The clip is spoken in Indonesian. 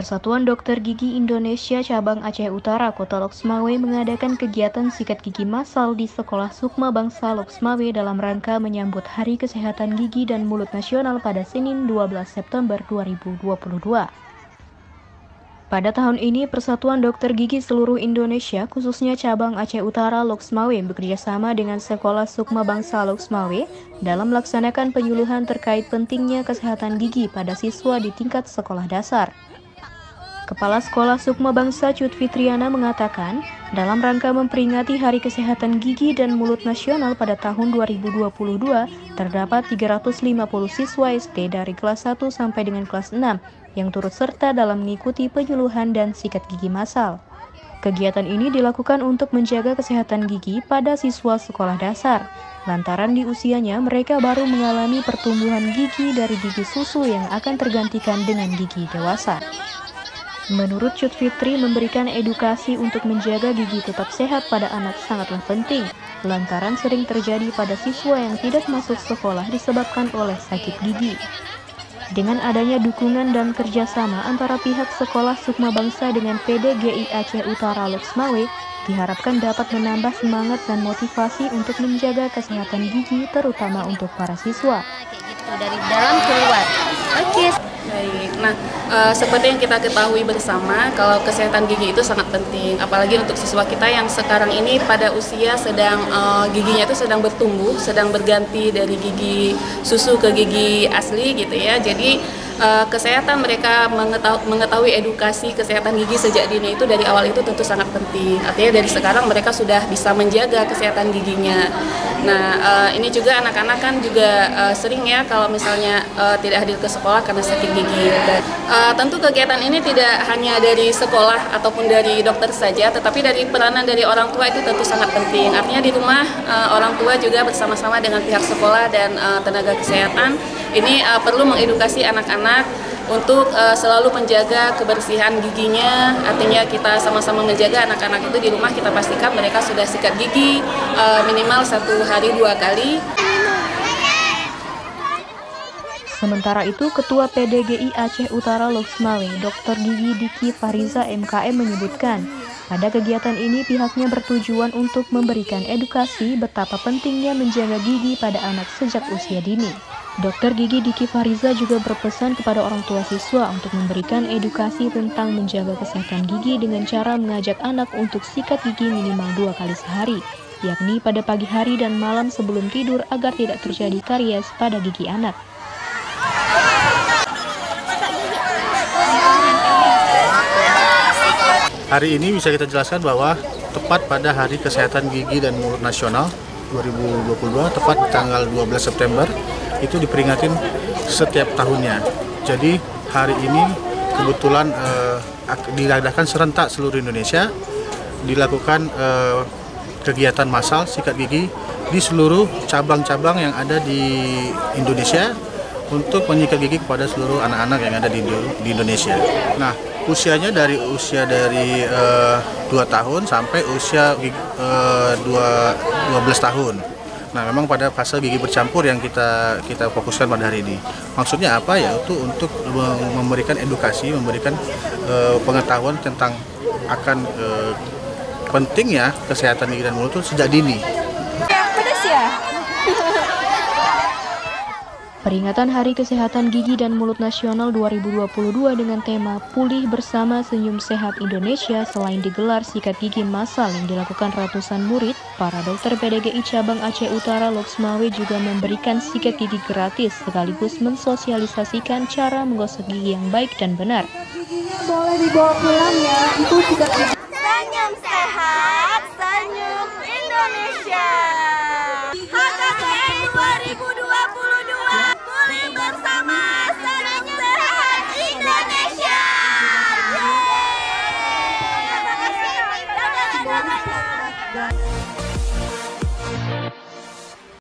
Persatuan Dokter Gigi Indonesia Cabang Aceh Utara Kota Loksmawe mengadakan kegiatan sikat gigi massal di Sekolah Sukma Bangsa Loksmawe dalam rangka menyambut Hari Kesehatan Gigi dan Mulut Nasional pada Senin 12 September 2022. Pada tahun ini, Persatuan Dokter Gigi seluruh Indonesia, khususnya cabang Aceh Utara Loksmawe, bekerjasama dengan Sekolah Sukma Bangsa Loksmawe dalam melaksanakan penyuluhan terkait pentingnya kesehatan gigi pada siswa di tingkat sekolah dasar. Kepala Sekolah Sukma Bangsa Cut Fitriana mengatakan, dalam rangka memperingati Hari Kesehatan Gigi dan Mulut Nasional pada tahun 2022, terdapat 350 siswa SD dari kelas 1 sampai dengan kelas 6 yang turut serta dalam mengikuti penyuluhan dan sikat gigi massal. Kegiatan ini dilakukan untuk menjaga kesehatan gigi pada siswa sekolah dasar. Lantaran di usianya mereka baru mengalami pertumbuhan gigi dari gigi susu yang akan tergantikan dengan gigi dewasa. Menurut Cut Fitri, memberikan edukasi untuk menjaga gigi tetap sehat pada anak sangatlah penting, lantaran sering terjadi pada siswa yang tidak masuk sekolah disebabkan oleh sakit gigi. Dengan adanya dukungan dan kerjasama antara pihak sekolah Sukma Bangsa dengan PDGI Aceh Utara Loksmawe, diharapkan dapat menambah semangat dan motivasi untuk menjaga kesehatan gigi terutama untuk para siswa. Dari dalam keluar. Oke. Baik, nah uh, seperti yang kita ketahui bersama, kalau kesehatan gigi itu sangat penting, apalagi untuk siswa kita yang sekarang ini pada usia sedang uh, giginya itu sedang bertumbuh, sedang berganti dari gigi susu ke gigi asli gitu ya. Jadi uh, kesehatan mereka mengetahui, mengetahui edukasi kesehatan gigi sejak dini itu dari awal itu tentu sangat penting. Artinya dari sekarang mereka sudah bisa menjaga kesehatan giginya. Nah uh, ini juga anak-anak kan juga uh, sering ya kalau misalnya uh, tidak hadir ke sekolah karena sakit gigi. Uh, tentu kegiatan ini tidak hanya dari sekolah ataupun dari dokter saja, tetapi dari peranan dari orang tua itu tentu sangat penting. Artinya di rumah uh, orang tua juga bersama-sama dengan pihak sekolah dan uh, tenaga kesehatan ini uh, perlu mengedukasi anak-anak untuk uh, selalu menjaga kebersihan giginya. Artinya kita sama-sama menjaga anak-anak itu di rumah kita pastikan mereka sudah sikat gigi uh, minimal satu hari dua kali. Sementara itu, Ketua PDGI Aceh Utara Loksmawe, Dr. Gigi Diki Fariza MKM menyebutkan, pada kegiatan ini pihaknya bertujuan untuk memberikan edukasi betapa pentingnya menjaga gigi pada anak sejak usia dini. Dokter Gigi Diki Fariza juga berpesan kepada orang tua siswa untuk memberikan edukasi tentang menjaga kesehatan gigi dengan cara mengajak anak untuk sikat gigi minimal dua kali sehari, yakni pada pagi hari dan malam sebelum tidur agar tidak terjadi karies pada gigi anak. Hari ini bisa kita jelaskan bahwa tepat pada Hari Kesehatan Gigi dan Mulut Nasional 2022, tepat tanggal 12 September, itu diperingatin setiap tahunnya. Jadi hari ini kebetulan uh, diadakan serentak seluruh Indonesia, dilakukan uh, kegiatan massal sikat gigi di seluruh cabang-cabang yang ada di Indonesia untuk menyikat gigi kepada seluruh anak-anak yang ada di, di Indonesia. Nah, usianya dari usia dari uh, eh, 2 tahun sampai usia uh, 2, 12 tahun. Nah, memang pada fase gigi bercampur yang kita kita fokuskan pada hari ini. Maksudnya apa ya? Itu untuk memberikan edukasi, memberikan uh, pengetahuan tentang akan uh, pentingnya kesehatan gigi dan mulut itu sejak dini. Ya, pedas ya. Peringatan Hari Kesehatan Gigi dan Mulut Nasional 2022 dengan tema Pulih Bersama Senyum Sehat Indonesia selain digelar sikat gigi massal yang dilakukan ratusan murid, para dokter PDGI Cabang Aceh Utara Loksmawe juga memberikan sikat gigi gratis sekaligus mensosialisasikan cara menggosok gigi yang baik dan benar. Boleh dibawa pulang ya, itu sikat Senyum sehat guys.